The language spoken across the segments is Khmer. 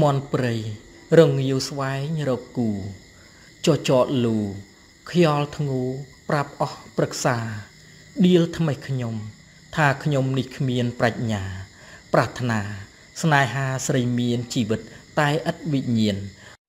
មន់ព្រៃរងាវស្វែងរកគូចចតលូខ្យល់ធ្ងូប្រាប់អស់ប្រឹក្សាដៀលថ្មេះខ្ញុំ ថាខ្ញុំនេះគ្មានប្រាជ្ញា ប្រាថ្នា ស្នេហាស្រីមានជីវិតតែឥតវិញ្ញាណ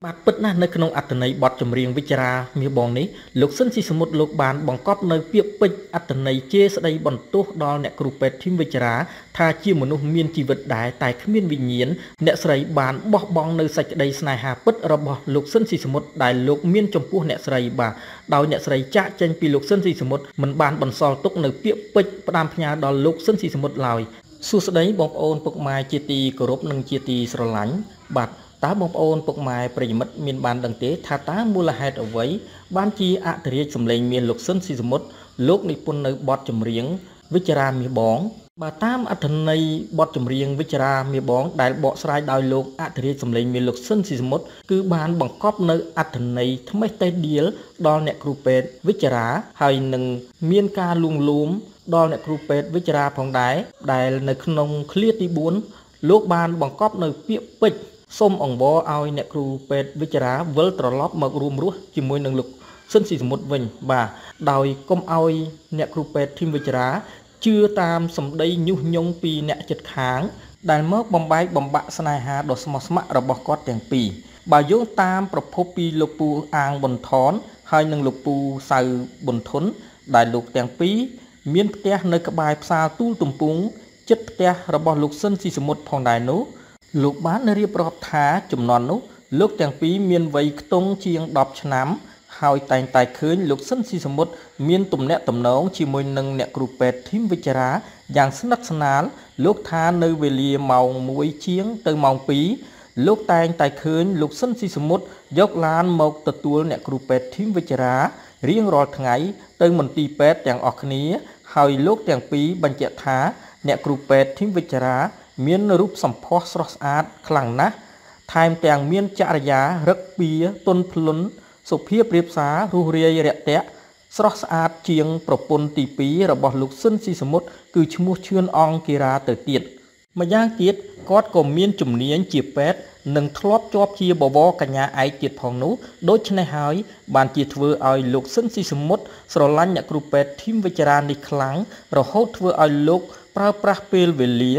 បាទពិតណាស់នៅក្នុងអត្ថន័យបទចម្រៀងវិចារាមាសបងនេះលោកស៊ិនស៊ីសមុទ្រលោកបានបង្កប់នៅពាក្យពេចន៍អត្ថន័យជេរស្ដីបន្ទោសដល់អ្នកគ្រូពេទ្យធីមវិចារាថាជាមនុស្សមានជីវិតដែរតែគ្មានវិញ្ញាណអ្នកស្រីបានបោះបង់នៅសេចក្តីស្នេហាពិតរបស់លោកស៊ិនស៊ីសមុទ្រដែលលោកមានចំពោះអ្នកស្រីបាទដោយអ្នកស្រីចាក់ចេញពីលោកស៊ិនស៊ីសមុទ្រមិនបានបន្សល់ទុកនៅពាក្យពេចន៍ផ្ដាំផ្ញើដល់លោកស៊ិនស៊ីសមុទ្រឡើយសួស្តីបងប្អូនពុកម៉ែជាទីគោរពនិងជាទីស្រឡាញ់បាទ តើបងប្អូនពុកម៉ែប្រិយមិត្តមានបានដឹងទេថាតើមូលហេតុអ្វីបានជាអធិរាជសម្លេងមានលោកស៊ុនស៊ីសមុទ្រលោកនិពន្ធនៅបទចម្រៀងវិចារាមាសបងបើតាមអត្ថន័យបទចម្រៀងវិចារាមាសបងដែលបកស្រាយដោយលោកអធិរាជសម្លេងមានលោកស៊ុនស៊ីសមុទ្រគឺបានបង្កប់នៅអត្ថន័យថ្មីតេះដៀលដល់អ្នកគ្រូពេទ្យវិចារាហើយនឹងមានការលួងលោមដល់អ្នកគ្រូពេទ្យវិចារាផងដែរដែលនៅក្នុងឃ្លាទី4លោកបានបង្កប់នៅពាក្យពេចន៍ សូមអង្វរឲ្យអ្នកគ្រូពេទ្យវិចារាវិលត្រឡប់មករួមរស់ជាមួយនឹងលោកស៊ិនស៊ីសមុទ្រវិញបាទដោយកុំឲ្យអ្នកគ្រូពេទ្យធីមវិចារាជឿតាមសម្ដីញុះញង់ពីអ្នកចិត្តខាង ដែលមកបំបែកបំបាក់ស្នេហាដ៏ស្មោះស្ម័គ្ររបស់គាត់ទាំងពីរបើយោងតាមប្រភពពីលោកពូអាងប៊ុនថនហើយនិងលោកពូសៅប៊ុនធុនដែលលោកទាំងពីរមានផ្ទះនៅក្បែរផ្សារទូលទំពុងចិត្តផ្ទះរបស់លោកស៊ិនស៊ីសមុទ្រផងដែរនោះ លោកបានរៀបរាប់ថាចំនួននោះលោកទាំងពីរមានវ័យខ្ទង់ជាង10ឆ្នាំ ហើយតែងតែឃើញលោកស៊ិនស៊ីសមុទ្រមានទំនាក់ទំនងជាមួយនឹងអ្នកគ្រូពេទ្យធីមវិចារាយ៉ាងស្និទ្ធស្នាល លោកថានៅវេលាម៉ោង1ជាងទៅម៉ោង2លោកតែងតែឃើញលោកស៊ិនស៊ីសមុទ្រយកឡានមកទទួលអ្នកគ្រូពេទ្យធីមវិចារារៀងរាល់ថ្ងៃ ទៅមន្ទីរពេទ្យទាំងអស់គ្នា ហើយលោកទាំងពីរបញ្ជាក់ថា អ្នកគ្រូពេទ្យធីមវិចារា មានរូបសម្ផស្សស្រស់ស្អាតខ្លាំងណាស់ថែមទាំងមានចរិយារឹកពៀទន់ភ្លន់សុភាពរៀបសាររុះរាយរាក់ទាក់ស្រស់ស្អាតជាងប្រពន្ធទី2របស់លោកស៊ិនស៊ីសមុទ្រគឺឈ្មោះឈឿនអង្គគិរាទៅទៀតម្យ៉ាងទៀតគាត់ក៏មានជំនាញជាពេទ្យនិងធ្លាប់ជាប់ជាបវរកញ្ញាឯកទៀតផងនោះដូច្នេះហើយបានជាធ្វើឲ្យលោកស៊ិនស៊ីសមុទ្រស្រឡាញ់អ្នកគ្រូពេទ្យធីមវិចារានេះខ្លាំងរហូតធ្វើឲ្យលោក ប្រើប្រាស់ពេលវេលា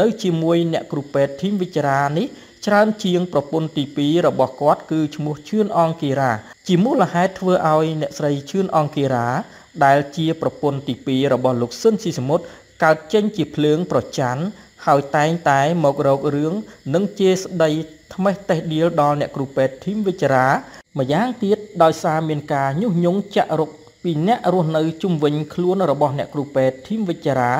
នៅជាមួយអ្នកគ្រូពេទ្យធីមវិចារានេះច្រើនជាងប្រពន្ធទី2របស់គាត់គឺឈ្មោះឈឿនអង្គគិរា ជាមូលហេតុធ្វើឲ្យអ្នកស្រីឈឿនអង្គគិរា ដែលជាប្រពន្ធទី2របស់លោកស៊ិនស៊ីសមុទ្រកើតចេញជាភ្លើងប្រច័ណ្ឌហើយតែងតែមករករឿងនិងជេរស្ដីថ្មេះតេះដៀលដល់អ្នកគ្រូពេទ្យធីមវិចារាម្យ៉ាងទៀតដោយសារមានការញុះញង់ចាក់រុកពីអ្នករស់នៅជុំវិញខ្លួនរបស់អ្នកគ្រូពេទ្យធីមវិចារា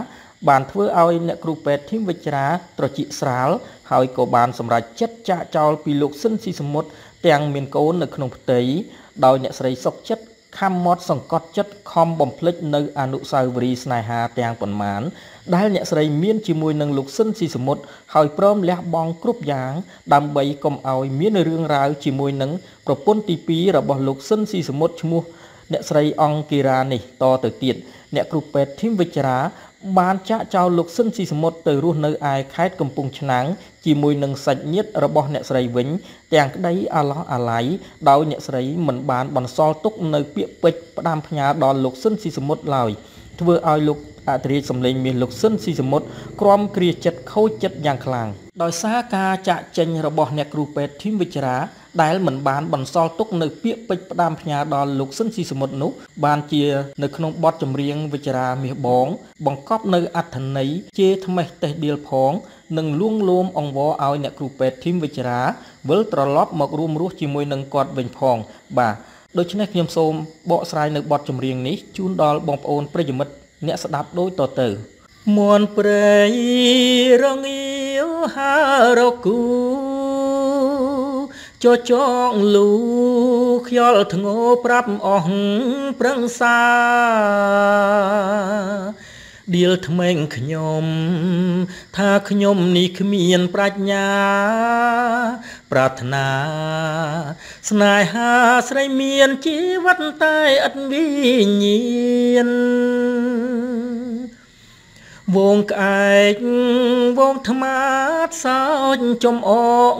បានធ្វើឲ្យអ្នកគ្រូពេទ្យធីមវិជ្រាត្រជាស្រាលហើយក៏បានសម្រេចចិត្តចាកចោលពីលោកស៊ិនស៊ីសមុទ្រទាំងមានកូននៅក្នុងផ្ទៃដោយអ្នកស្រីសុកចិត្តខំមាត់សង្កត់ចិត្តខំបំភ្លេចនៅអនុស្សាវរីយ៍ស្នេហាទាំងប៉ុន្មានដែលអ្នកស្រីមានជាមួយនឹងលោកស៊ិនស៊ីសមុទ្រហើយព្រមលះបង់គ្រប់យ៉ាង ដើម្បីកុំឲ្យមានរឿងរ៉ាវជាមួយនឹងប្រពន្ធទី2របស់លោកស៊ិនស៊ីសមុទ្រឈ្មោះអ្នកស្រីអង្គគិរានេះតទៅទៀតអ្នកគ្រូពេទ្យធីមវិជ្រា បានចាក់ចោលលោកស៊ិនស៊ីសមុទ្រទៅរស់នៅឯខេត្តកំពង់ឆ្នាំងជាមួយនឹងសាច់ញាតិរបស់អ្នកស្រីវិញ ទាំងក្តីអាឡោះអាល័យដោយអ្នកស្រីមិនបានបន្សល់ទុកនៅពាក្យពេចន៍ផ្ដាំផ្ញើដល់លោកស៊ិនស៊ីសមុទ្រឡើយធ្វើឲ្យលោកអធិរាជសម្លេងមាសលោកស៊ិនស៊ីសមុទ្រក្រំគ្រាចិត្តខូចចិត្តយ៉ាងខ្លាំងដោយសារការចាក់ចេញរបស់អ្នកគ្រូពេទ្យធីមវិជ្រា ដែលមិនបានបន្សល់ទុកនៅពាក្យពេចន៍ផ្ដាំផ្ញើដល់លោកស៊ិនស៊ីសមុទ្រនោះបានជានៅក្នុងបទចម្រៀងវិចារាមាសបង បង្កប់នៅអត្ថន័យជេរថ្មេះតេះដៀលផងនិងលួងលោមអង្វរឲ្យអ្នកគ្រូពេទ្យធីមវិចារាវិលត្រឡប់មករួមរស់ជាមួយនឹងគាត់វិញផង បាទដូច្នេះខ្ញុំសូមបកស្រាយនៅបទចម្រៀងនេះជូនដល់បងប្អូនប្រិយមិត្តអ្នកស្ដាប់ដូចតទៅមន់ព្រៃរងាវហើរគូ ចចងលូខ្យល់ធ្ងោប្រាប់អស់ប្រឹងសាដៀលថ្មេងខ្ញុំ ថាខ្ញុំនេះគ្មានប្រាជ្ញា ប្រាថ្នា ស្នេហាស្រីមានជីវិតតែឥតវិញ្ញាណវងក្អែកវងថ្មាតសោចចំអក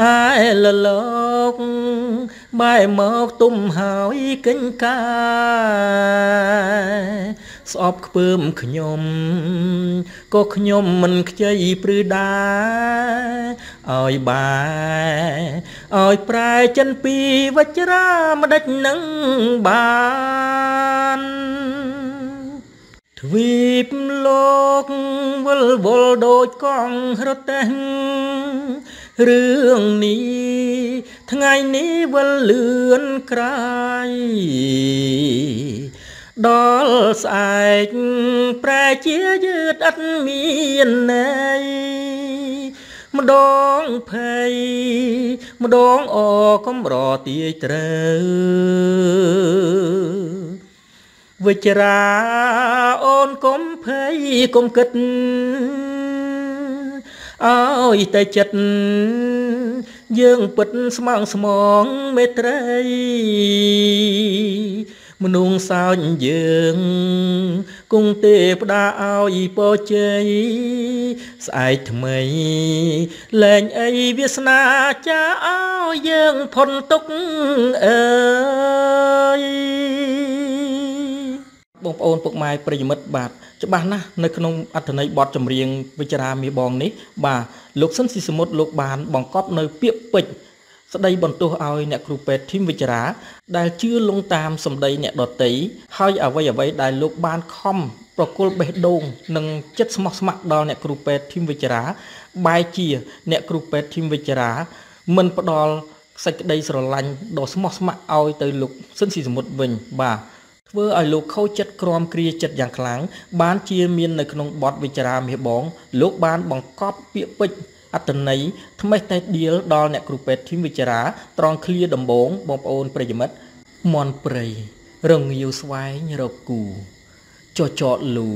អែលលោកបែមកទុំហើយកិញកាស្អប់ខ្ពើមខ្ញុំក៏ខ្ញុំមិនខ្ចីព្រឺដែរឲ្យបែឲ្យប្រែចិនពីវជ្រាម្ដេចនឹងបានទ្វីបលោកវល់វល់ដូចកង់រទេះ រឿងនេះថ្ងៃនេះវិលលឿនក្រៃដល់ស្អែកប្រែជាយឺតឥតមានន័យម្ដងភ័យម្ដងអកំរទាយត្រូវវិជ្រាអូនកុំភ័យកុំគិត អើយតែចិត្តយើងពិតស្មងស្មងមេត្រីមនុស្សសោចយើងគង់ទេវតាឲ្យពរជ័យស្អែកថ្មីលែងអីវាសនាចាឲ្យយើងផុនទុកអើយ បងប្អូនពុកម៉ែប្រិយមិត្តបាទច្បាស់ណាស់នៅក្នុងអត្ថន័យបទចម្រៀងវិចារាមាបងនេះបាទលោកសិនស៊ីសមុទ្រលោកបានបង្កប់នៅពាក្យពេចន៍ស្ដីបន្ទោសឲ្យអ្នកគ្រូពេទ្យធីមវិចារា ដែលជឿលងតាមសម្ដីអ្នកដតីហើយអ្វីអ្វីដែលលោកបានខំប្រគល់បេះដូងនិងចិត្តស្មោះស្ម័គ្រដល់អ្នកគ្រូពេទ្យធីមវិចារាបែជាអ្នកគ្រូពេទ្យធីមវិចារាមិនផ្ដល់សេចក្តីស្រឡាញ់ដ៏ស្មោះស្ម័គ្រឲ្យទៅលោកស៊ិនស៊ីសមុទ្រវិញបាទ ធ្វើឲ្យលោកខូចចិត្តក្រំគ្រាចិត្តយ៉ាងខ្លាំងបានជាមាននៅក្នុងបទវិចារាមាសបង លោកបានបង្កប់ពាក្យពេចន៍អត្តន័យថ្មេះតែដៀលដល់អ្នកគ្រូពេទ្យធីមវិចារាត្រង់ឃ្លាដំបងបងប្អូនប្រិយមិត្តមន់ព្រៃរងាវស្វែងរកគូចចតលូ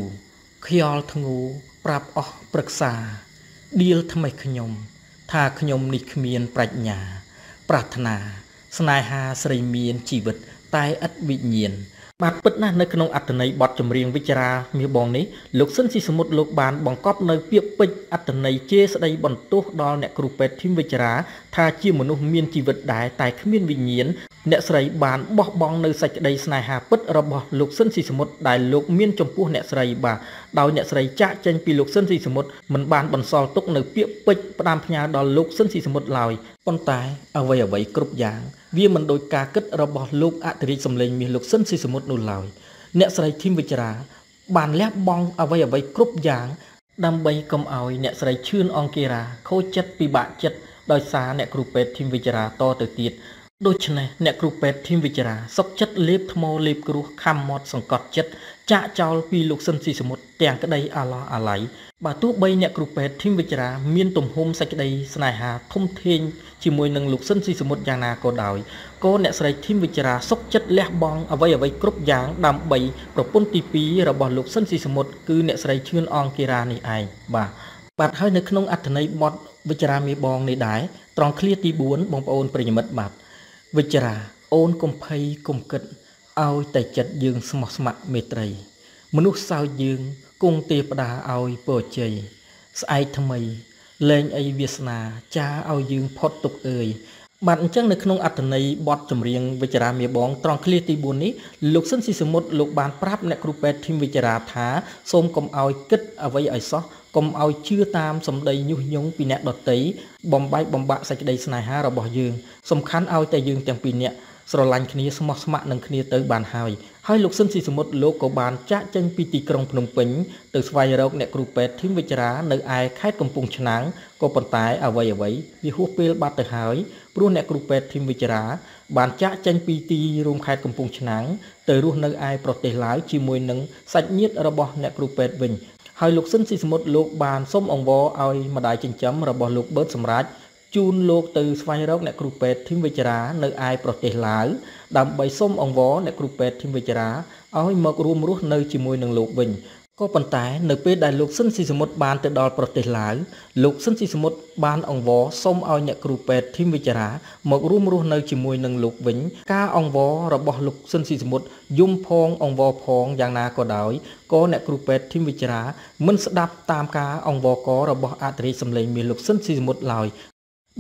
ខ្យល់ធ្ងូប្រាប់អស់ប្រឹក្សាដៀលថ្មេះខ្ញុំ ថាខ្ញុំនេះគ្មានប្រាជ្ញា ប្រាថ្នា ស្នេហាស្រីមានជីវិតតែឥតវិញ្ញាណ បាទពិតណាស់នៅក្នុងអត្ថន័យបទចម្រៀងវិចារាមាសបងនេះលោកស៊ិនស៊ីសមុទ្រលោកបានបង្កប់នៅពាក្យពេចន៍អត្ថន័យជេរស្ដីបន្ទោសដល់អ្នកគ្រូពេទ្យធីមវិចារាថាជាមនុស្សមានជីវិតដែរតែគ្មានវិញ្ញាណអ្នកស្រីបានបោះបង់នៅសេចក្តីស្នេហាពិតរបស់លោកស៊ិនស៊ីសមុទ្រដែលលោកមានចំពោះអ្នកស្រីបាទដោយអ្នកស្រីចាក់ចេញពីលោកស៊ិនស៊ីសមុទ្រមិនបានបន្សល់ទុកនៅពាក្យពេចន៍ផ្ដាំផ្ញើដល់លោកស៊ិនស៊ីសមុទ្រឡើយប៉ុន្តែអ្វីអ្វីគ្រប់យ៉ាង វាមិនដូចការគិតរបស់លោកអធិរាជសម្លេងមាសលោកស៊ិនស៊ីសមុទ្រនោះឡើយអ្នកស្រីធីមវិចារាបានលះបង់អ្វីអ្វីគ្រប់យ៉ាង ដើម្បីកុំឲ្យអ្នកស្រីឈឿនអង្គារាខូចចិត្តពិបាកចិត្តដោយសារអ្នកគ្រូពេទ្យធីមវិចារាតទៅទៀត ដូច្នេះអ្នកគ្រូពេទ្យធីមវិចារាសុកចិត្តលេបថ្មលេបគ្រោះខំមាត់សង្កត់ចិត្តចាក់ចោលពីលោកសិនស៊ីសមុទ្រទាំងក្តីអាឡោះអាឡៃបើទោះបីអ្នកគ្រូពេទ្យធីមវិចារាមានទំហំសេចក្តីស្នេហាធំធេងជាមួយនឹងលោកសិនស៊ីសមុទ្រយ៉ាងណាក៏ដោយក៏អ្នកស្រីធីមវិចារាសុកចិត្តលះបង់អ្វីអ្វីគ្រប់យ៉ាងដើម្បីប្រពន្ធទី2របស់លោកសិនស៊ីសមុទ្រគឺអ្នកស្រីឈឿនអង្គគិរានេះឯងបាទបាទហើយនៅក្នុងអត្ថន័យបទវិចារាមេបងនេះដែរត្រង់ឃ្លាទី4បងប្អូនប្រិយមិត្តបាទ វិចារាអូនកុំភ័យកុំគិតឲ្យតែចិត្តយើងស្មោះស្ម័គ្រមេត្រី មនុស្សសើចយើងគង់ទេវតាឲ្យពរជ័យស្អែកថ្មីលែងអីវាសនាចាឲ្យយើងផុតទុកអើយ បាទអញ្ចឹងនៅក្នុងអត្ថន័យបទចម្រៀងវិចារាមាបងត្រង់ឃ្លាទី4នេះលោកសិនស៊ីសមុទ្រលោកបានប្រាប់អ្នកគ្រូពេទ្យធីមវិចារាថាសូមកុំឲ្យគិតអ្វីឲ្យសោះកុំឲ្យជឿតាមសម្ដីញុះញង់ពីអ្នកដតីបំបែកបំបាក់សេចក្តីស្នេហារបស់យើងសំខាន់ឲ្យតែយើងទាំងពីរនាក់ ស្រឡាញ់គ្នាស្មោះស្ម័គ្រនឹងគ្នាទៅបានហើយហើយលោកស៊ិនស៊ីសមុទ្រលោកក៏បានចាក់ចេញពីទីក្រុងភ្នំពេញទៅស្វែងរកអ្នកគ្រូពេទ្យធីមវិចារានៅឯខេត្តកំពង់ឆ្នាំងក៏ប៉ុន្តែអ្វីអ្វីវាហួសពេលបាត់ទៅហើយព្រោះអ្នកគ្រូពេទ្យធីមវិចារាបានចាក់ចេញពីទីរួមខេត្តកំពង់ឆ្នាំងទៅរស់នៅឯប្រទេសឡាវជាមួយនឹងសាច់ញាតិរបស់អ្នកគ្រូពេទ្យវិញហើយលោកស៊ិនស៊ីសមុទ្រលោកបានសុំអង្វរឲ្យម្ដាយចិញ្ចឹមរបស់លោកបឺតសម្រាប់ ជូនលោកទៅស្វែងរកអ្នកគ្រូពេទ្យធីមវិចារានៅឯប្រទេសឡាវដើម្បីសុំអង្វរអ្នកគ្រូពេទ្យធីមវិចារាឲ្យមករួមរស់នៅជាមួយនឹងលោកវិញក៏ប៉ុន្តែនៅពេលដែលលោកស៊ិនស៊ីសមុទ្របានទៅដល់ប្រទេសឡាវលោកស៊ិនស៊ីសមុទ្របានអង្វរសុំឲ្យអ្នកគ្រូពេទ្យធីមវិចារាមករួមរស់នៅជាមួយនឹងលោកវិញ ការអង្វររបស់លោកស៊ិនស៊ីសមុទ្រយំផងអង្វរផងយ៉ាងណាក៏ដោយក៏អ្នកគ្រូពេទ្យធីមវិចារាមិនស្ដាប់តាមការអង្វរករបស់អធិរាជសម្លេងមាសលោកស៊ិនស៊ីសមុទ្រឡើយ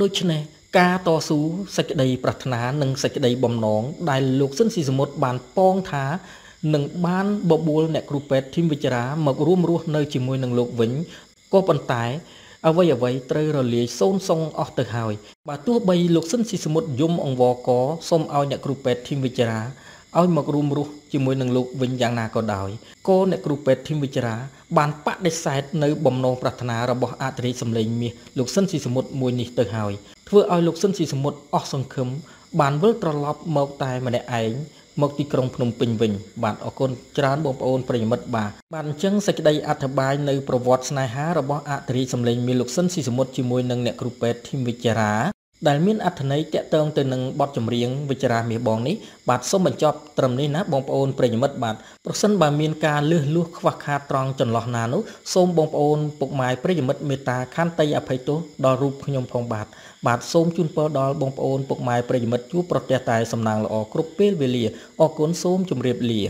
ដូច្នេះការតស៊ូសេចក្តីប្រាថ្នានិងសេចក្តីបំណងដែលលោកស៊ិនស៊ីសមុទ្របានពងថានឹងបានបបួលអ្នកគ្រូពេទ្យធីមវិចារាមករួមរស់នៅជាមួយនឹងលោកវិញក៏ប៉ុន្តែអ្វីអ្វីត្រូវរលាយសូន្យសងអស់ទៅហើយបើទោះបីលោកស៊ិនស៊ីសមុទ្រយំអង្វរកសូមឲ្យអ្នកគ្រូពេទ្យធីមវិចារា ឲ្យមករួមរស់ជាមួយនឹងលោកវិញយ៉ាងណាក៏ដោយក៏អ្នកគ្រូពេទ្យធីមវិចារាបានបដិសេធនៅបំណងប្រាថ្នារបស់អធិរាជសម្លេងមាសលោកស៊ិនស៊ីសមុទ្រមួយនេះទៅហើយធ្វើឲ្យលោកស៊ិនស៊ីសមុទ្រអស់សង្ឃឹមបានវិលត្រឡប់មកតែម្នាក់ឯងមកទីក្រុងភ្នំពេញវិញបាទអរគុណច្រើនបងប្អូនប្រិយមិត្តបាទបាទអញ្ចឹងសេចក្តីអធិប្បាយនៅប្រវត្តិស្នេហារបស់អធិរាជសម្លេងមានលោកសិនស៊ីសមុទ្រជាមួយនឹងអ្នកគ្រូពេទ្យធីមវិចារា ដែលមានអត្ថន័យតាក់ទងទៅនឹងបទចម្រៀងវិចារាមាសបងនេះបាទសូមបញ្ចប់ត្រឹមនេះណាបងប្អូនប្រិយមិត្តបាទប្រសិនបើមានការលឺលួសខ្វះខាតត្រង់ចន្លោះណានោះសូមបងប្អូនពុកម៉ែប្រិយមិត្តមេត្តាខន្តីអភ័យទោសដល់រូបខ្ញុំផងបាទបាទសូមជូនពរដល់បងប្អូនពុកម៉ែប្រិយមិត្តជួបប្រទះតែសំណាងល្អគ្រប់ពេលវេលាអរគុណសូមជម្រាបលា